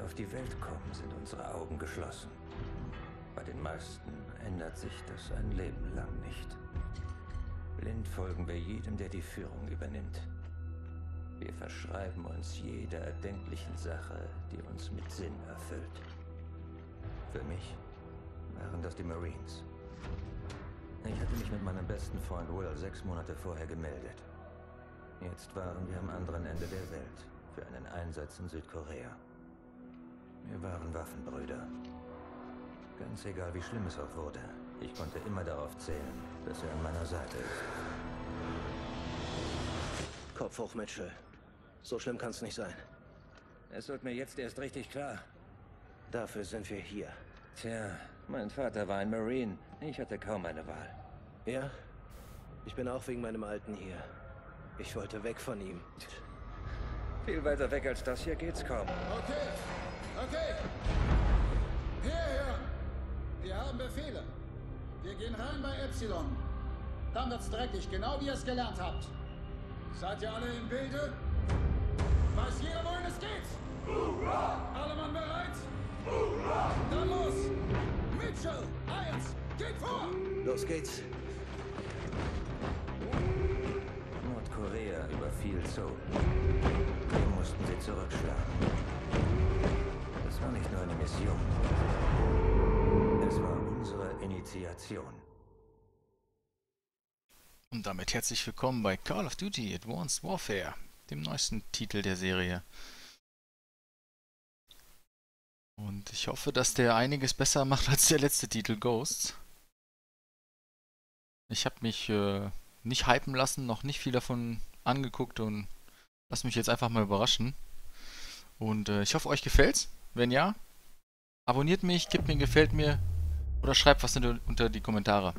auf die Welt kommen, sind unsere Augen geschlossen. Bei den meisten ändert sich das ein Leben lang nicht. Blind folgen wir jedem, der die Führung übernimmt. Wir verschreiben uns jeder erdenklichen Sache, die uns mit Sinn erfüllt. Für mich waren das die Marines. Ich hatte mich mit meinem besten Freund Will sechs Monate vorher gemeldet. Jetzt waren wir am anderen Ende der Welt für einen Einsatz in Südkorea. Wir waren Waffenbrüder. Ganz egal, wie schlimm es auch wurde, ich konnte immer darauf zählen, dass er an meiner Seite ist. Kopf hoch, Mitchell. So schlimm kann es nicht sein. Es wird mir jetzt erst richtig klar. Dafür sind wir hier. Tja, mein Vater war ein Marine. Ich hatte kaum eine Wahl. Ja? Ich bin auch wegen meinem Alten hier. Ich wollte weg von ihm. Viel weiter weg als das hier geht's kaum. Okay, okay. Hierher. Wir haben Befehle. Wir gehen rein bei Epsilon. Dann wird's dreckig, genau wie ihr es gelernt habt. Seid ihr alle im Bilde? Weiß jeder, wohin es geht? Alle Mann bereit? Dann los! Mitchell, eins, geht vor! Los geht's. Nordkorea überfiel Seoul. Wir mussten sie zurückschlagen. Das war nicht nur eine Mission. Es war unsere Initiation. Und damit herzlich willkommen bei Call of Duty Advanced Warfare, dem neuesten Titel der Serie. Und ich hoffe, dass der einiges besser macht als der letzte Titel Ghosts. Ich habe mich äh, nicht hypen lassen, noch nicht viel davon angeguckt und lass mich jetzt einfach mal überraschen. Und äh, ich hoffe, euch gefällt's. Wenn ja, abonniert mich, gebt mir gefällt mir oder schreibt was unter, unter die Kommentare.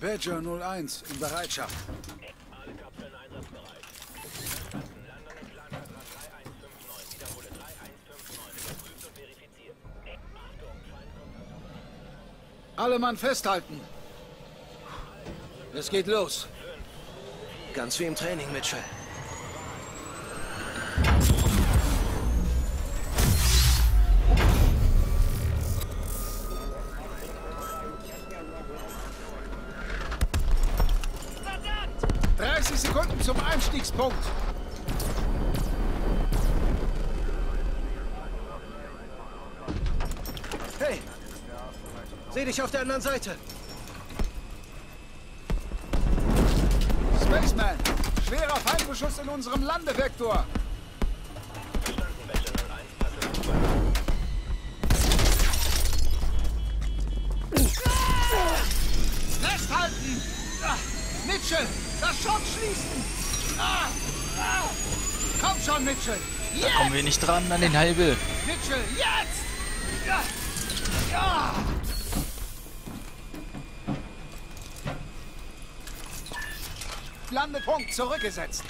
Badger 01 in Bereitschaft. Alle Mann festhalten. Es geht los. Ganz wie im Training, Mitchell. Verdammt! 30 Sekunden zum Einstiegspunkt. Hey! Seh dich auf der anderen Seite. Feindbeschuss in unserem Landevektor. Festhalten! Ah, Mitchell, das Schott schließen! Ah, ah. Komm schon, Mitchell! Da kommen wir nicht dran an den Halbe. Mitchell, jetzt! Ja. Ja. Landepunkt zurückgesetzt.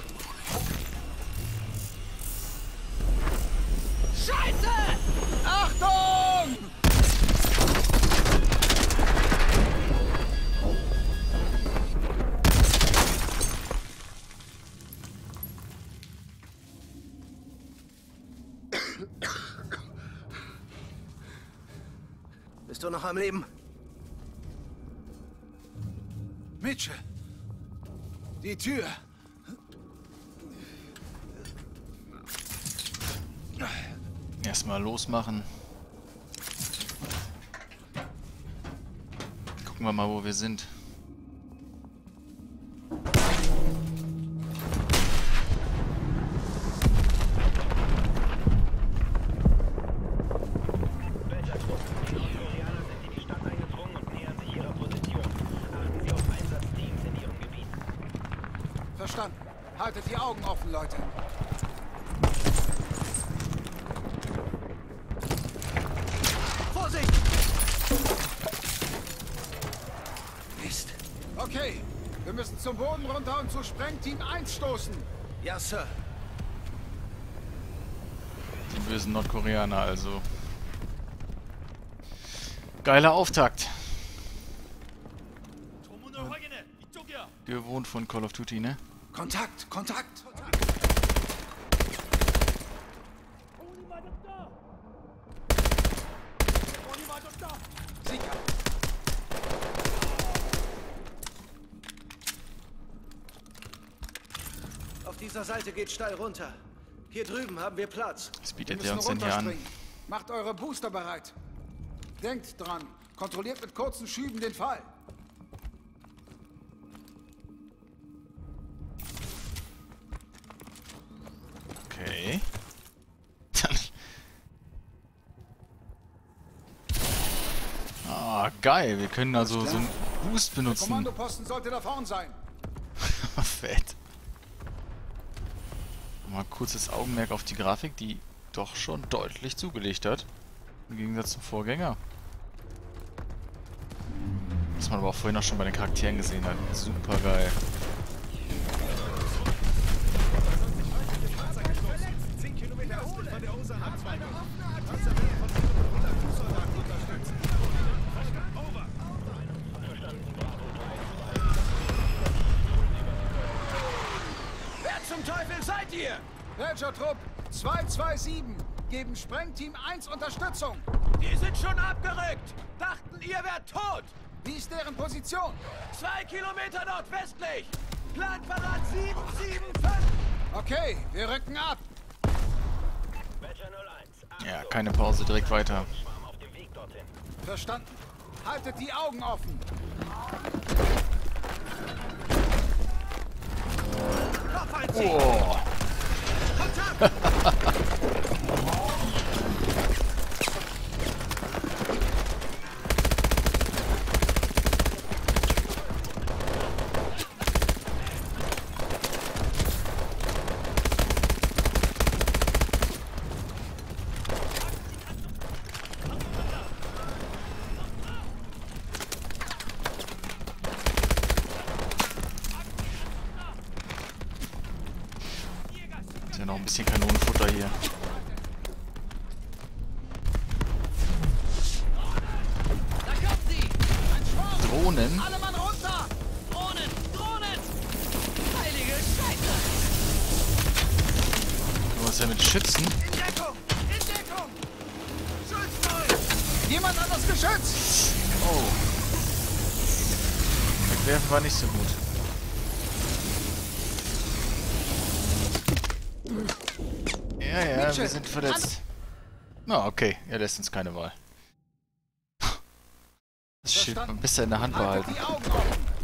Achtung! Bist du noch am Leben? Mitchell. Die Tür. Erstmal losmachen. Gucken wir mal, wo wir sind. Verstanden. Haltet die Augen offen, Leute. Okay, wir müssen zum Boden runter und zu Sprengteam 1 stoßen. Ja, Sir. Die bösen Nordkoreaner also. Geiler Auftakt. gewohnt von Call of Duty, ne? Kontakt, Kontakt! Sicher. Auf dieser Seite geht steil runter. Hier drüben haben wir Platz. Was bietet der müssen uns denn hier an? Macht eure Booster bereit. Denkt dran, kontrolliert mit kurzen Schüben den Fall. Okay. Dann. Ah, geil. Wir können also so einen Boost Der benutzen. Kommandoposten sollte da vorn sein. Fett. Mal kurzes Augenmerk auf die Grafik, die doch schon deutlich zugelegt hat. Im Gegensatz zum Vorgänger. Was man aber auch vorhin auch schon bei den Charakteren gesehen hat. Super geil. Zum Teufel seid ihr? Welcher Trupp? 227. Geben Sprengteam 1 Unterstützung. Die sind schon abgerückt. Dachten, ihr wärt tot. Wie ist deren Position? Zwei Kilometer nordwestlich. Planquadrat 775. Okay, wir rücken ab. Ja, keine Pause, direkt weiter. Verstanden. Haltet die Augen offen. Oh. Ist ja noch ein bisschen Kanonenfutter hier. Verletzt. Na, okay. Er lässt uns keine Wahl. Das Schild mal besser in der Hand behalten. die Augen offen.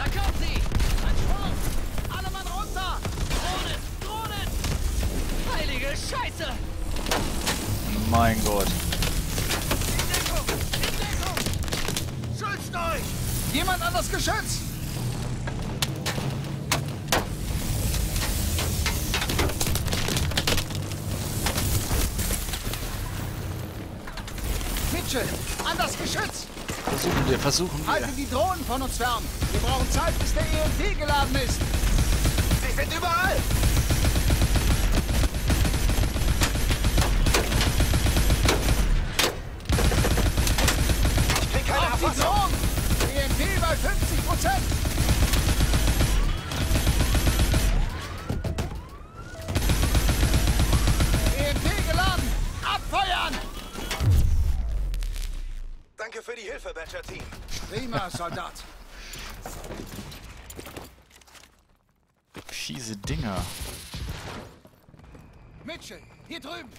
Da kommen sie! Ein Schwarm! Alle Mann runter! Drohnen! Drohnen! Heilige Scheiße! Mein Gott. In Deckung! In Deckung! Schützt euch! Jemand an das Geschütz! Mitchell, an das Geschütz! Versuchen wir, versuchen wir. Haltet die Drohnen von uns fern! Wir brauchen Zeit, bis der EMP geladen ist! Sie sind überall! Badger Team. Prima, Soldat. Fiese Dinger. Mitchell, hier drüben!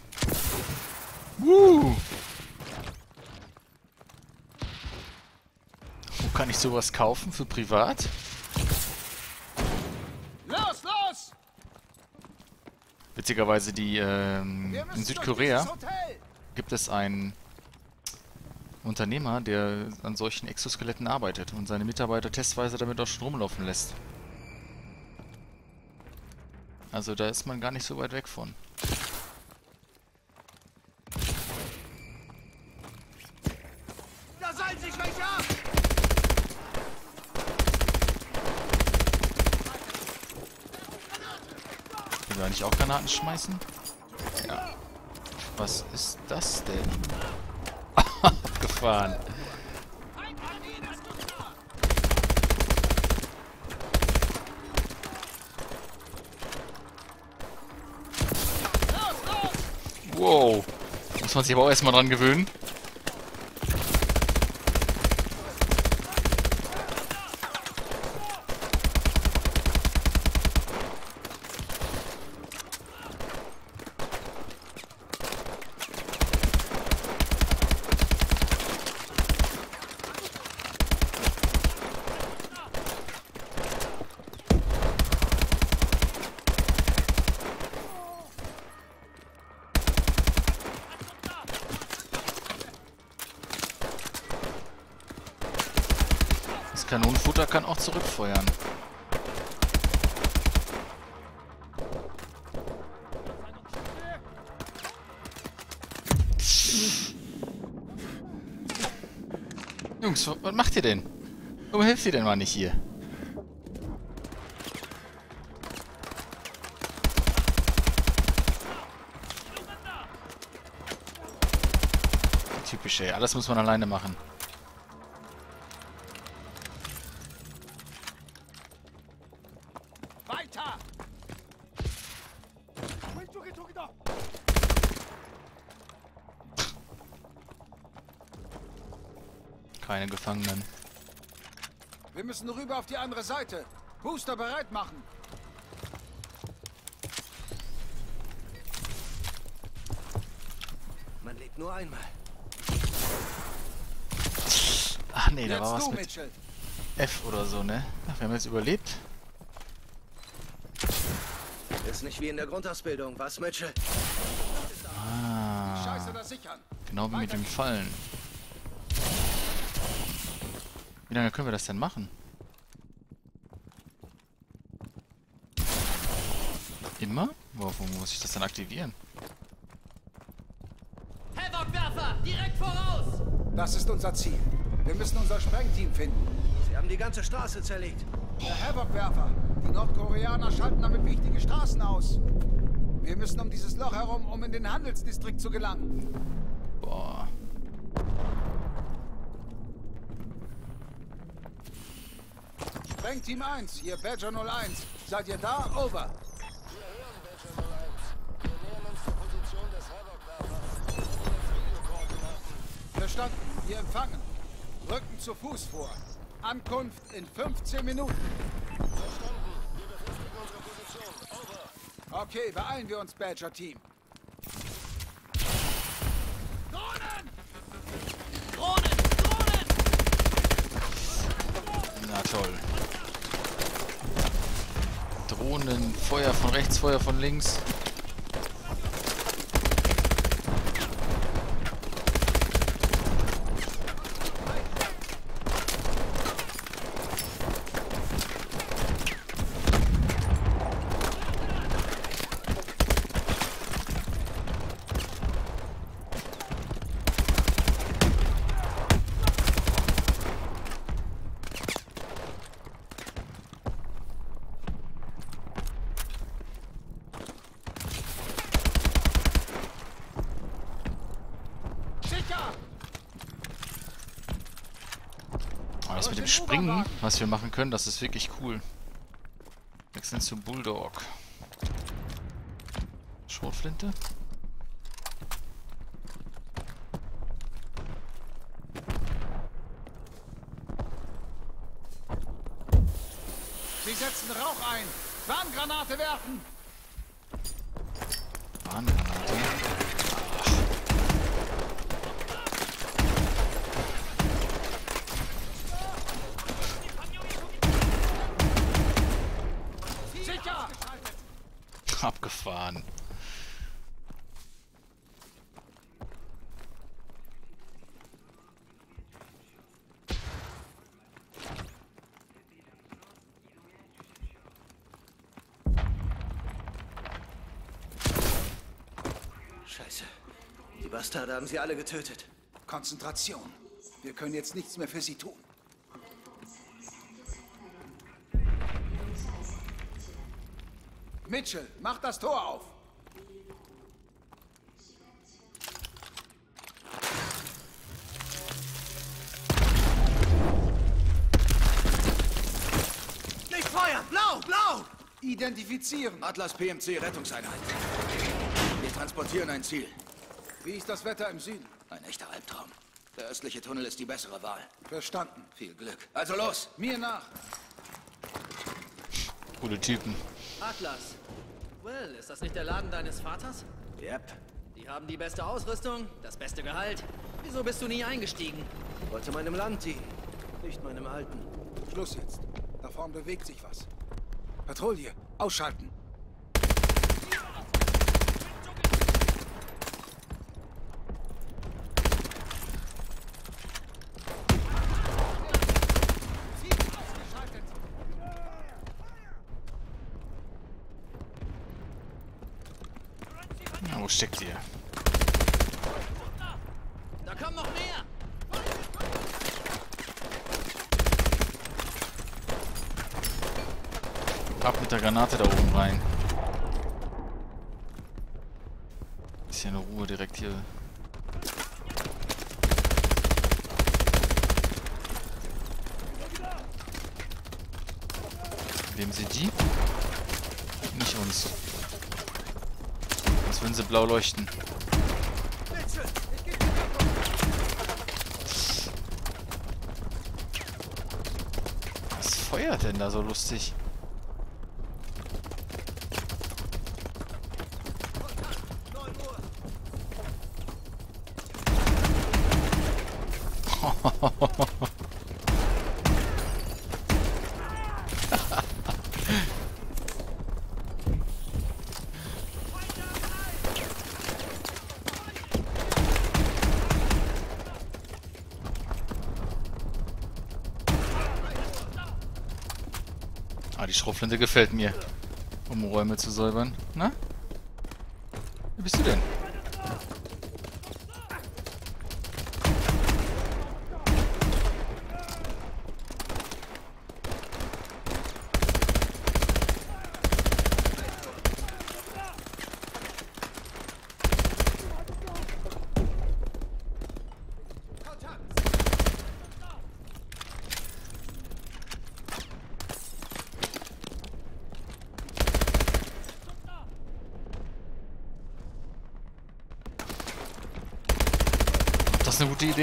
Woo! Wo kann ich sowas kaufen für privat? Los, los! Witzigerweise die ähm, in Südkorea gibt es einen Unternehmer, der an solchen Exoskeletten arbeitet und seine Mitarbeiter testweise damit auch schon rumlaufen lässt. Also da ist man gar nicht so weit weg von. Da seilen sich welche ab! Können wir eigentlich auch Granaten schmeißen? Ja. Was ist das denn? Gefahren. Wow. Muss man sich aber auch erstmal dran gewöhnen. Kanonenfutter kann auch zurückfeuern. Jungs, wa- was macht ihr denn? Warum helft ihr denn mal nicht hier? Typisch, ey. Alles muss man alleine machen. Keine Gefangenen. Wir müssen rüber auf die andere Seite. Booster bereit machen. Man lebt nur einmal. Ach nee, da war was du, mit Mitchell. F oder so, ne? Ach, wir haben jetzt überlebt. Ist nicht wie in der Grundausbildung, was, Mitchell? Ah, Scheiße da sichern. genau wie mit dem Fallen. Wie lange können wir das denn machen? Immer? Warum muss ich das dann aktivieren? Havoc-Werfer! Direkt voraus! Das ist unser Ziel. Wir müssen unser Sprengteam finden. Sie haben die ganze Straße zerlegt. Der Havoc-Werfer. Die Nordkoreaner schalten damit wichtige Straßen aus. Wir müssen um dieses Loch herum, um in den Handelsdistrikt zu gelangen. Boah. Sprengteam 1, hier Badger 01. Seid ihr da? Over. Verstanden. Wir empfangen. Rücken zu Fuß vor. Ankunft in 15 Minuten. Okay, beeilen wir uns, Badger-Team. Drohnen! Drohnen! Drohnen! Na toll. Drohnen, Feuer von rechts, Feuer von links. Sicher! Oh, das mit dem Springen, was wir machen können, das ist wirklich cool. Wechseln zu Bulldog. Schrotflinte? Sie setzen Rauch ein. Warngranate werfen. Warngranate. Sicher! Abgefahren. Bastarde haben sie alle getötet. Konzentration. Wir können jetzt nichts mehr für sie tun. Mitchell, mach das Tor auf. Nicht feuern! Blau! Blau! Identifizieren. Atlas PMC Rettungseinheit. Wir transportieren ein Ziel. Wie ist das Wetter im Süden? Ein echter Albtraum. Der östliche Tunnel ist die bessere Wahl. Verstanden. Viel Glück. Also los! Mir nach. Coole Typen. Atlas. Well, ist das nicht der Laden deines Vaters? Yep. Die haben die beste Ausrüstung, das beste Gehalt. Wieso bist du nie eingestiegen? Wollte meinem Land dienen, nicht meinem Alten. Schluss jetzt. Da vorn bewegt sich was. Patrouille, ausschalten. Ja, wo steckt ihr? Da kommen noch mehr! Ab mit der Granate da oben rein. Bisschen Ruhe direkt hier. Wem sind die? Nicht uns. Würden sie blau leuchten. Was feuert denn da so lustig? Schrotflinte gefällt mir. Um Räume zu säubern. Na? Wer bist du denn?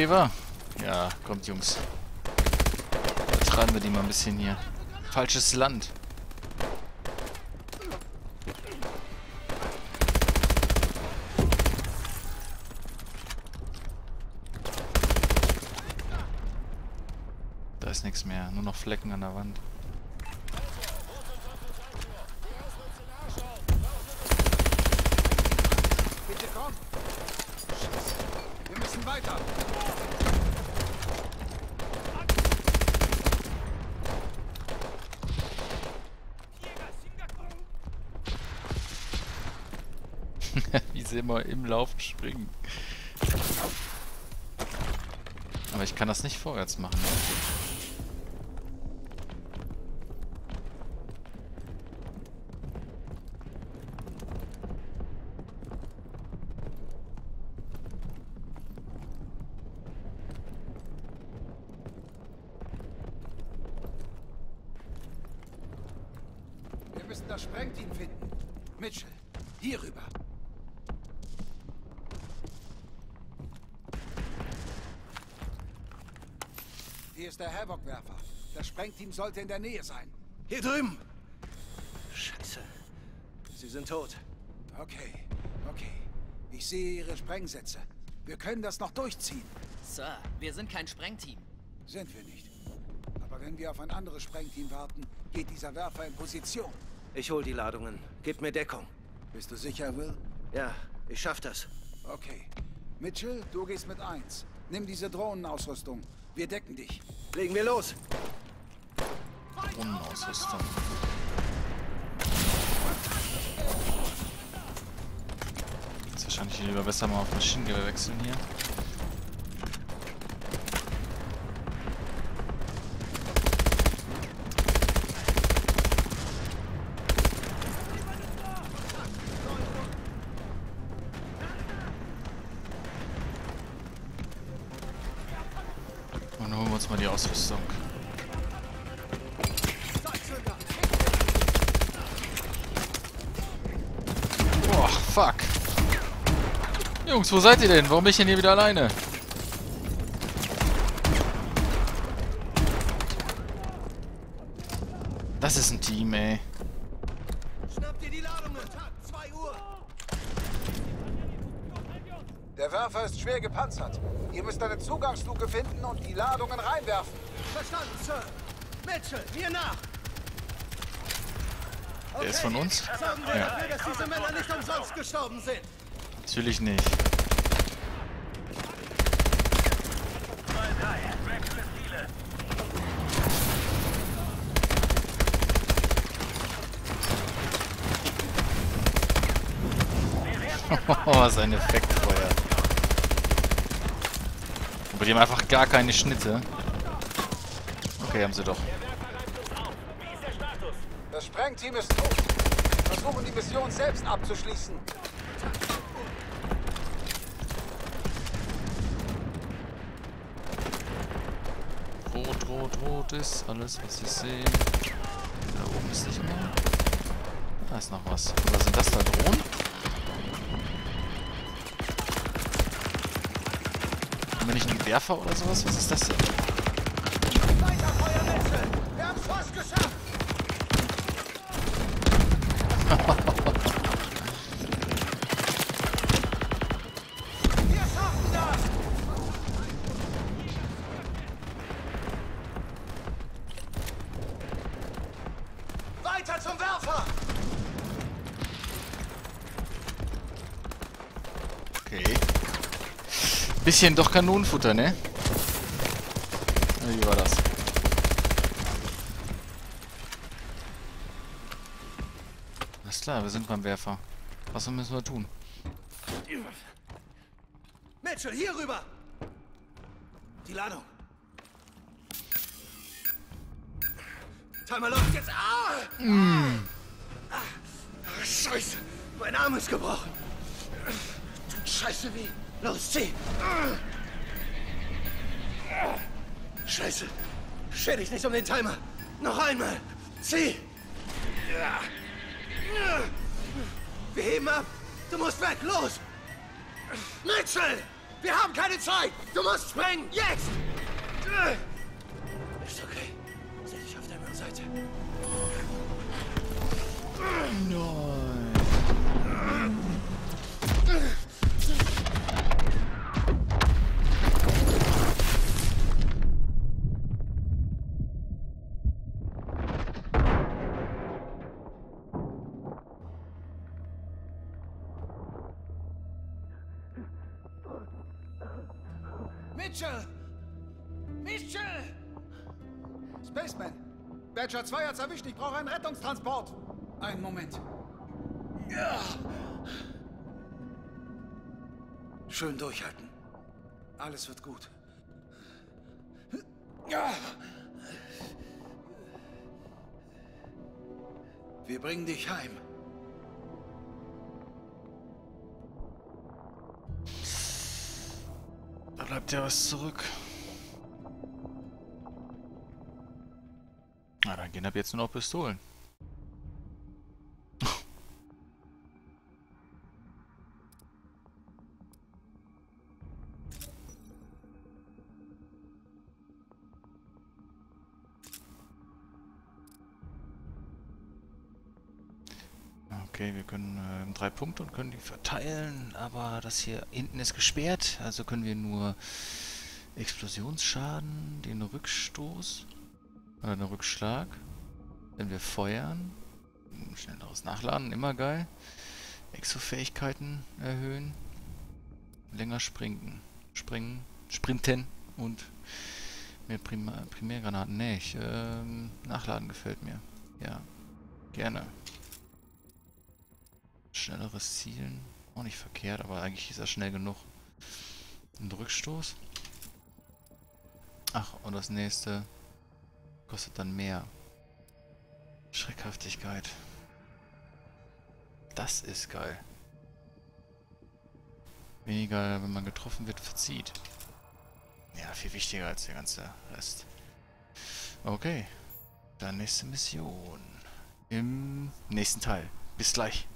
War? Ja, kommt Jungs. Treiben wir die mal ein bisschen hier. Falsches Land. Da ist nichts mehr, nur noch Flecken an der Wand. Bitte komm. Wir müssen weiter. Wie sie immer im Laufen springen. Aber ich kann das nicht vorwärts machen. Wir müssen das Sprengteam finden. Mitchell, hier Hier ist der Havoc-Werfer. Das Sprengteam sollte in der Nähe sein. Hier drüben! Scheiße. Sie sind tot. Okay, okay. Ich sehe Ihre Sprengsätze. Wir können das noch durchziehen. Sir, wir sind kein Sprengteam. Sind wir nicht. Aber wenn wir auf ein anderes Sprengteam warten, geht dieser Werfer in Position. Ich hol die Ladungen. Gib mir Deckung. Bist du sicher, Will? Ja, ich schaff das. Okay. Mitchell, du gehst mit eins. Nimm diese Drohnenausrüstung. Wir decken dich. Legen wir los. Drohnenausrüstung. Wahrscheinlich lieber besser mal auf Maschinengewehr wechseln hier. Jungs, wo seid ihr denn? Warum bin ich denn hier wieder alleine? Das ist ein Team, ey. Schnapp dir die Ladungen. 2 Uhr. Der Werfer ist schwer gepanzert. Ihr müsst eine Zugangsluke finden und die Ladungen reinwerfen. Verstanden, Sir. Mitchell, mir nach. Der ist von uns? Sorgen wir Ja. dafür, dass diese Männer nicht umsonst gestorben sind. Natürlich nicht. Was ein Effektfeuer. Aber die haben einfach gar keine Schnitte. Okay, haben sie doch. Das Sprengteam ist tot. Versuchen die Mission selbst abzuschließen. Rot, rot, ist alles, was ich sehe. Da oben ist nicht mehr. Da ist noch was. Oder sind das da Drohnen? Haben wir nicht einen Werfer oder sowas? Was ist das denn? Bisschen doch Kanonenfutter, ne? Wie war das? Alles klar, wir sind beim Werfer. Was müssen wir tun? Mitchell, hier rüber! Die Ladung. Timer läuft jetzt. Ah! Ah, Scheiße! Mein Arm ist gebrochen. Scheiße weh. Los, zieh! Scheiße! Stell dich nicht um den Timer! Noch einmal! Zieh! Wir heben ab! Du musst weg! Los! Mitchell! Wir haben keine Zeit! Du musst springen! Jetzt! Ist okay. Seh dich auf deiner Seite. Mitchell! Badger 2 hat's erwischt. Ich brauche einen Rettungstransport. Einen Moment. Schön durchhalten. Alles wird gut. Wir bringen dich heim. Da bleibt ja was zurück. Na, dann gehen ab jetzt nur noch Pistolen. Okay, wir können ähm, drei Punkte und können die verteilen, aber das hier hinten ist gesperrt, also können wir nur Explosionsschaden, den Rückstoß oder den Rückschlag, wenn wir feuern, schnelleres Nachladen, immer geil, Exo-Fähigkeiten erhöhen, länger springen, springen, sprinten. Und mehr Prim Primärgranaten, nee, ich, ähm, Nachladen gefällt mir, ja, gerne. Schnelleres Zielen. Auch nicht verkehrt, aber eigentlich ist er schnell genug. Ein Rückstoß. Ach, und das nächste kostet dann mehr. Schreckhaftigkeit. Das ist geil. Weniger, wenn man getroffen wird, verzieht. Ja, viel wichtiger als der ganze Rest. Okay. Dann nächste Mission. Im nächsten Teil. Bis gleich.